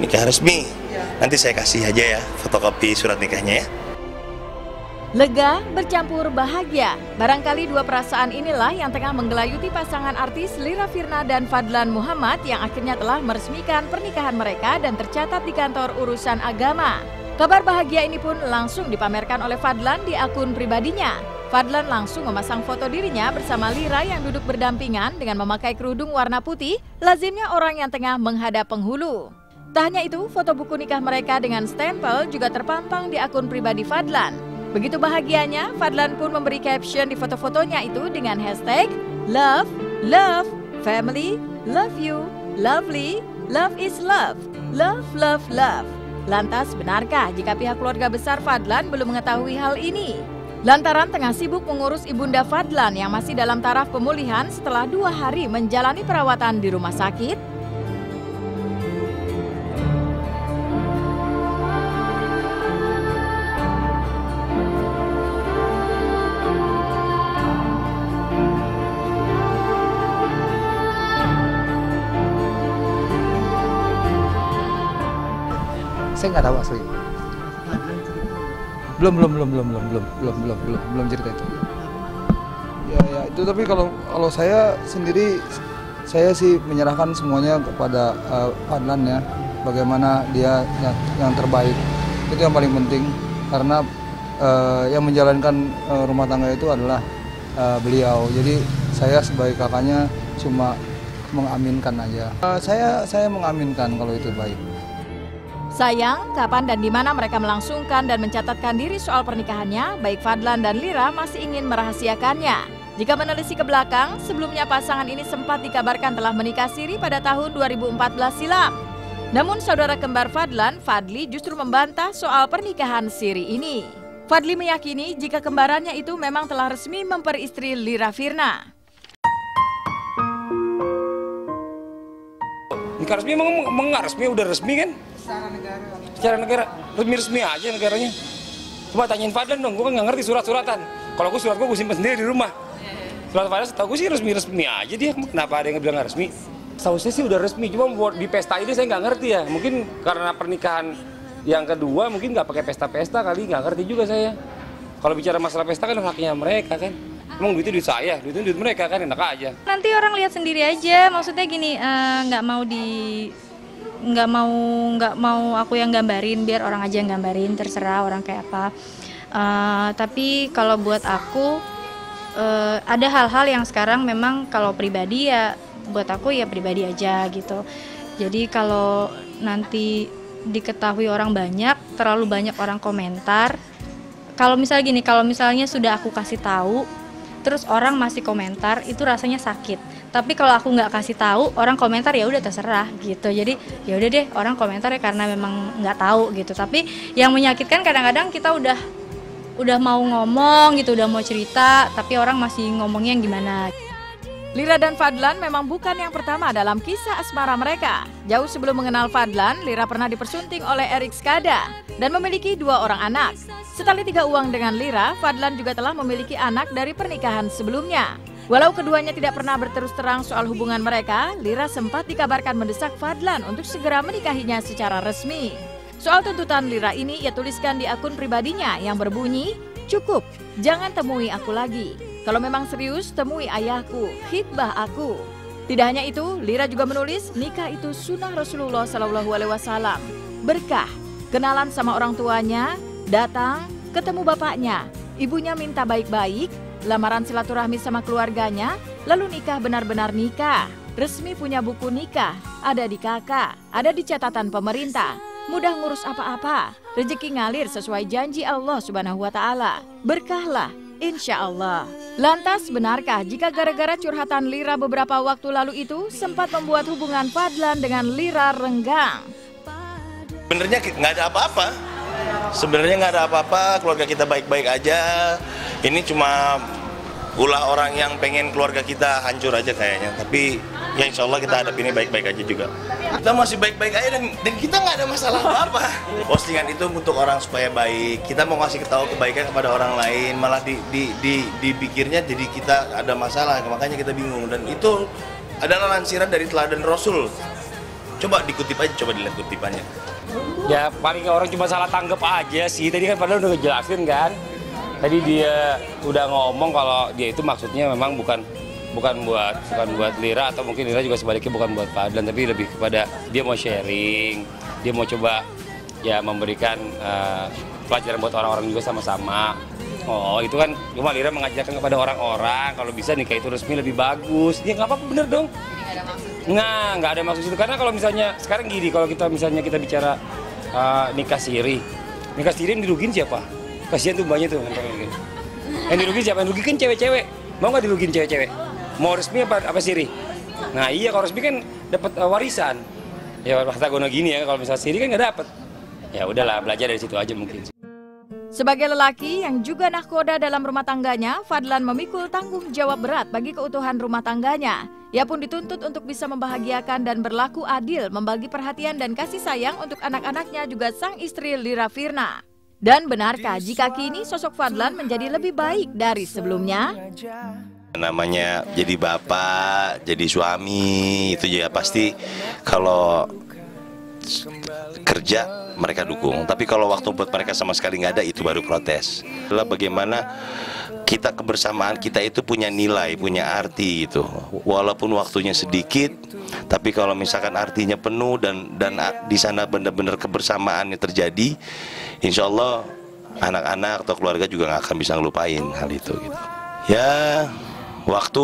nikah resmi. Nanti saya kasih aja ya fotokopi surat nikahnya ya. Lega bercampur bahagia. Barangkali dua perasaan inilah yang tengah menggelayuti pasangan artis Lira Firna dan Fadlan Muhammad yang akhirnya telah meresmikan pernikahan mereka dan tercatat di kantor urusan agama. Kabar bahagia ini pun langsung dipamerkan oleh Fadlan di akun pribadinya. Fadlan langsung memasang foto dirinya bersama Lira yang duduk berdampingan dengan memakai kerudung warna putih, lazimnya orang yang tengah menghadap penghulu. Tak hanya itu, foto buku nikah mereka dengan stempel juga terpampang di akun pribadi Fadlan. Begitu bahagianya, Fadlan pun memberi caption di foto-fotonya itu dengan hashtag Love, Love, Family, Love You, Lovely, Love is Love, Love, Love, Love. Lantas benarkah jika pihak keluarga besar Fadlan belum mengetahui hal ini? Lantaran tengah sibuk mengurus ibunda Fadlan yang masih dalam taraf pemulihan setelah dua hari menjalani perawatan di rumah sakit, saya nggak tahu asli. Belum belum belum belum belum belum belum belum belum belum cerita itu. Ya ya itu tapi kalau kalau saya sendiri saya sih menyerahkan semuanya kepada uh, Fadlan ya. Bagaimana dia yang, yang terbaik. Itu yang paling penting. Karena uh, yang menjalankan uh, rumah tangga itu adalah uh, beliau. Jadi saya sebagai kakaknya cuma mengaminkan aja. Uh, saya saya mengaminkan kalau itu baik Sayang, kapan dan di mana mereka melangsungkan dan mencatatkan diri soal pernikahannya, baik Fadlan dan Lira masih ingin merahasiakannya. Jika menelisik ke belakang, sebelumnya pasangan ini sempat dikabarkan telah menikah siri pada tahun 2014 silam. Namun saudara kembar Fadlan, Fadli justru membantah soal pernikahan siri ini. Fadli meyakini jika kembarannya itu memang telah resmi memperistri Lira Firna. Nikah resmi emang, emang resmi udah resmi kan? Secara negara. Secara negara? Resmi-resmi aja negaranya. Coba tanyain Fadlan dong gue kan nggak ngerti surat-suratan. Kalau gue surat gue gue simpan sendiri di rumah. Surat Fadlan setahu gue sih resmi-resmi aja dia. Kenapa ada yang bilang nggak resmi? Setahu saya sih udah resmi cuma buat di pesta ini saya nggak ngerti ya. Mungkin karena pernikahan yang kedua mungkin nggak pakai pesta-pesta kali nggak ngerti juga saya. Kalau bicara masalah pesta kan haknya mereka kan. Emang duitnya duit saya, duitnya duit mereka kan enak aja. Nanti orang lihat sendiri aja, maksudnya gini, eh, nggak uh, mau di nggak mau nggak mau aku yang gambarin biar orang aja yang gambarin terserah orang kayak apa. Uh, tapi kalau buat aku uh, ada hal-hal yang sekarang memang kalau pribadi ya buat aku ya pribadi aja gitu. Jadi kalau nanti diketahui orang banyak terlalu banyak orang komentar kalau misalnya gini kalau misalnya sudah aku kasih tahu terus orang masih komentar itu rasanya sakit tapi kalau aku nggak kasih tahu orang komentar ya udah terserah gitu jadi ya udah deh orang komentar ya karena memang nggak tahu gitu tapi yang menyakitkan kadang-kadang kita udah udah mau ngomong gitu udah mau cerita tapi orang masih ngomongnya yang gimana Lira dan Fadlan memang bukan yang pertama dalam kisah asmara mereka. Jauh sebelum mengenal Fadlan, Lira pernah dipersunting oleh Erik Skada dan memiliki dua orang anak. Setali tiga uang dengan Lira, Fadlan juga telah memiliki anak dari pernikahan sebelumnya. Walau keduanya tidak pernah berterus terang soal hubungan mereka, Lira sempat dikabarkan mendesak Fadlan untuk segera menikahinya secara resmi. Soal tuntutan Lira ini ia tuliskan di akun pribadinya yang berbunyi, Cukup, jangan temui aku lagi. Kalau memang serius, temui ayahku, hitbah aku. Tidak hanya itu, Lira juga menulis nikah itu sunnah Rasulullah Shallallahu Alaihi Wasallam. Berkah, kenalan sama orang tuanya, datang, ketemu bapaknya, ibunya minta baik-baik, lamaran silaturahmi sama keluarganya, lalu nikah benar-benar nikah. Resmi punya buku nikah, ada di kakak, ada di catatan pemerintah. Mudah ngurus apa-apa, rezeki ngalir sesuai janji Allah Subhanahu wa Ta'ala. Berkahlah, insya Allah. Lantas, benarkah jika gara-gara curhatan Lira beberapa waktu lalu itu sempat membuat hubungan Fadlan dengan Lira renggang? Benernya nggak ada apa-apa. Sebenarnya nggak ada apa-apa, keluarga kita baik-baik aja ini cuma ulah orang yang pengen keluarga kita hancur aja kayaknya. Tapi ya insya Allah kita hadap ini baik-baik aja juga. Kita masih baik-baik aja dan, dan kita nggak ada masalah apa-apa. Postingan itu untuk orang supaya baik. Kita mau ngasih ketahui kebaikan kepada orang lain. Malah di, di, di, dipikirnya jadi kita ada masalah. Makanya kita bingung. Dan itu adalah lansiran dari teladan Rasul. Coba dikutip aja, coba dilihat kutipannya. Ya paling orang cuma salah tanggap aja sih. Tadi kan padahal udah ngejelasin kan. Tadi dia udah ngomong kalau dia itu maksudnya memang bukan bukan buat bukan buat Lira atau mungkin Lira juga sebaliknya bukan buat Fadlan tapi lebih kepada dia mau sharing, dia mau coba ya memberikan eh, pelajaran buat orang-orang juga sama-sama. Oh itu kan cuma Lira mengajarkan kepada orang-orang kalau bisa nikah itu resmi lebih bagus. Ya nggak apa-apa bener dong. Nggak, nggak ada maksud itu. Karena kalau misalnya, sekarang gini, kalau kita misalnya kita bicara uh, nikah siri. Nikah siri yang dirugin siapa? Kasihan tuh mbaknya tuh. Yang dirugin siapa? Yang dirugikan cewek-cewek. Mau nggak dirugin cewek-cewek? Mau resmi apa, apa siri? Nah iya, kalau resmi kan dapat uh, warisan. Ya gono gini ya, kalau misalnya siri kan nggak dapat. Ya udahlah, belajar dari situ aja mungkin. Sebagai lelaki yang juga nahkoda dalam rumah tangganya, Fadlan memikul tanggung jawab berat bagi keutuhan rumah tangganya. Ia pun dituntut untuk bisa membahagiakan dan berlaku adil, membagi perhatian dan kasih sayang untuk anak-anaknya juga sang istri Lira Firna. Dan benarkah jika kini sosok Fadlan menjadi lebih baik dari sebelumnya? namanya jadi bapak, jadi suami itu ya pasti kalau kerja mereka dukung. Tapi kalau waktu buat mereka sama sekali nggak ada itu baru protes. Adalah bagaimana kita kebersamaan kita itu punya nilai, punya arti gitu. Walaupun waktunya sedikit, tapi kalau misalkan artinya penuh dan dan di sana benar-benar kebersamaan yang terjadi, insya Allah anak-anak atau keluarga juga nggak akan bisa ngelupain hal itu gitu. Ya waktu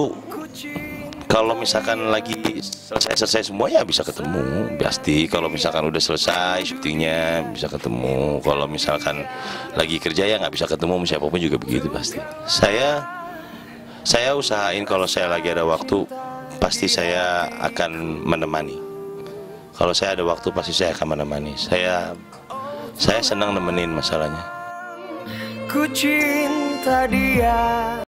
kalau misalkan lagi selesai-selesai semua ya bisa ketemu pasti. Kalau misalkan udah selesai syutingnya bisa ketemu. Kalau misalkan lagi kerja ya nggak bisa ketemu siapa pun juga begitu pasti. Saya saya usahain kalau saya lagi ada waktu pasti saya akan menemani. Kalau saya ada waktu pasti saya akan menemani. Saya saya senang nemenin masalahnya. Ku cinta dia